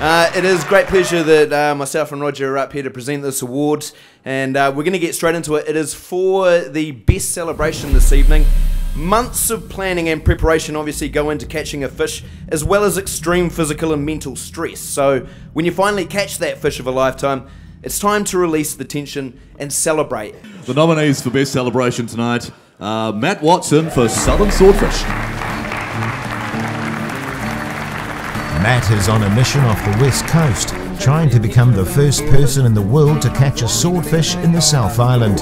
Uh, it is great pleasure that uh, myself and Roger are up here to present this award, and uh, we're going to get straight into it. It is for the best celebration this evening. Months of planning and preparation obviously go into catching a fish, as well as extreme physical and mental stress. So, when you finally catch that fish of a lifetime, it's time to release the tension and celebrate. The nominees for Best Celebration tonight are Matt Watson for Southern Swordfish. Matt is on a mission off the west coast, trying to become the first person in the world to catch a swordfish in the South Island.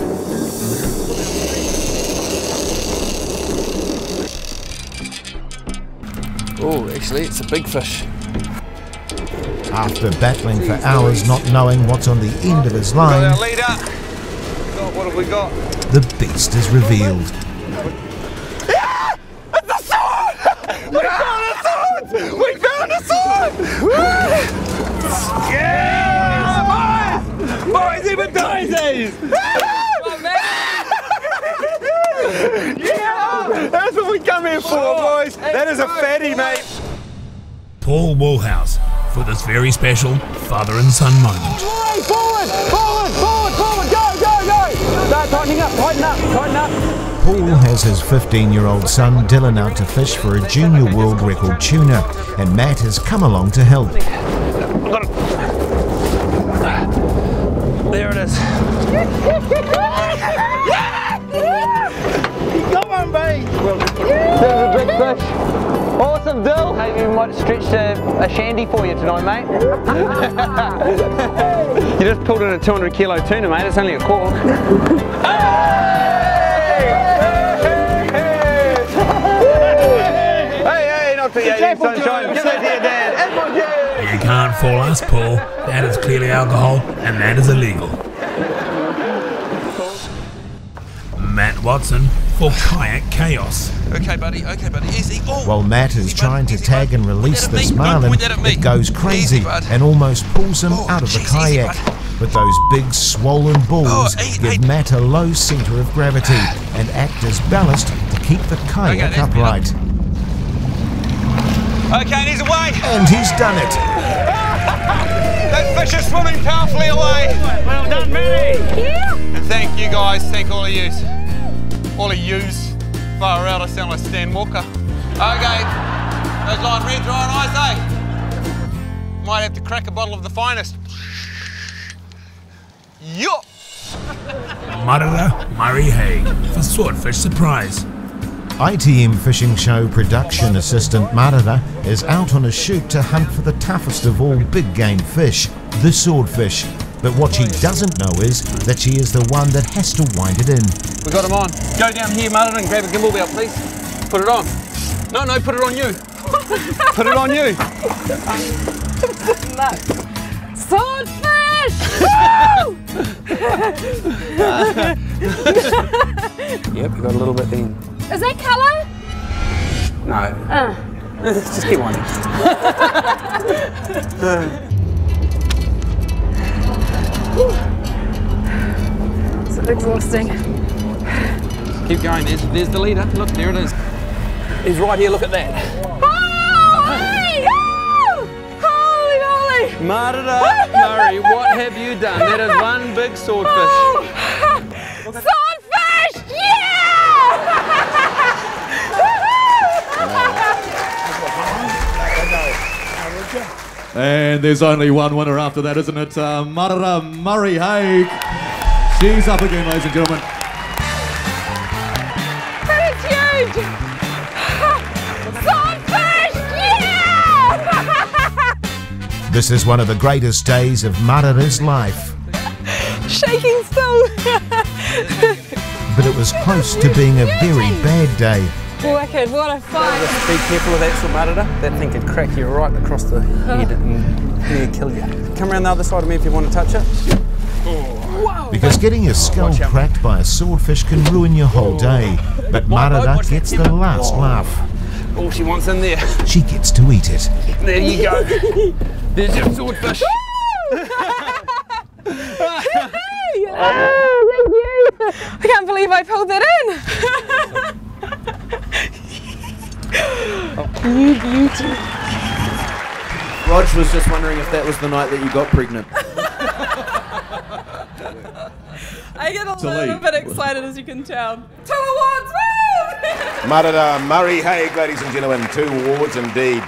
Oh, actually, it's a big fish. After battling for hours not knowing what's on the end of his line, our leader. God, what have we got? the beast is revealed. Ah! That's a sword! We found a sword! yeah! Boys! Boys, even daisies! yeah! That's what we come here for, boys! That is a fatty, mate! Paul Woolhouse for this very special father and son moment. Forward, forward, forward, forward, go, go, go! Start tightening up, tighten up, tighten up. Paul has his 15 year old son Dylan out to fish for a junior world record tuna, and Matt has come along to help. There it is. Got one, mate! There's a big fish. Awesome, Dill. We might stretch a, a shandy for you tonight, mate. you just pulled in a 200 kilo tuna, mate. It's only a cork. Hey, hey, not to yeah, sunshine. Give that to your dad. You can't fool us, Paul. That is clearly alcohol, and that is illegal. Matt Watson for Kayak Chaos. Okay, buddy. Okay, buddy. Easy. Oh. While Matt is Easy, bud. trying to Easy, tag bud. and release Point this marlin, point that at me. it goes crazy Easy, and almost pulls him Oh, out of the jeez, easy, kayak. But those big swollen balls Oh, hey, give hey. Matt a low centre of gravity and act as ballast to keep the kayak that's upright. Okay, and he's away. And he's done it! That fish is swimming powerfully away. Well done, Matty! And thank you guys. Thank all of yous. All of yous. Far out. I sound like Stan Walker. Okay. Those line red dry and eyes, eh? Might have to crack a bottle of the finest. Yup. Marilla Murray Haig for Swordfish Surprise. ITM Fishing Show production assistant Marada is out on a shoot to hunt for the toughest of all big game fish, the swordfish. But what she doesn't know is that she is the one that has to wind it in. We've got him on. Go down here, Martin, and grab a gimbal belt, please. Put it on. No, no, put it on you. put it on you. Swordfish! Yep, you got a little bit in. Is that colour? No. Uh. Just get one. It's exhausting. Keep going. There's, there's the leader. Look, there it is. He's right here. Look at that. Oh, hey! Oh! Holy moly! Marita Murray, what have you done? That is one big swordfish. Oh! Swordfish! Yeah! And there's only one winner after that, isn't it? Uh, Marara Murray Haig. She's up again, ladies and gentlemen. That is huge! Swordfish! Yeah! This is one of the greatest days of Marada's life, Shaking still. but it was close to being a very bad day. Wicked, what a fight. Just be careful of that Marita. That thing could crack you right across the head and near kill you. Come around the other side of me if you want to touch it. Because getting your skull cracked by a swordfish can ruin your whole day. But Marada gets the last laugh. All she wants in there. She gets to eat it. There you go. There's your swordfish. Oh, thank you. I can't believe I pulled that in. You beauty. Rog was just wondering if that was the night that you got pregnant. I get a To little lead. bit excited as you can tell. Two awards, woo! Marada Murray Haig, ladies and gentlemen, two awards indeed.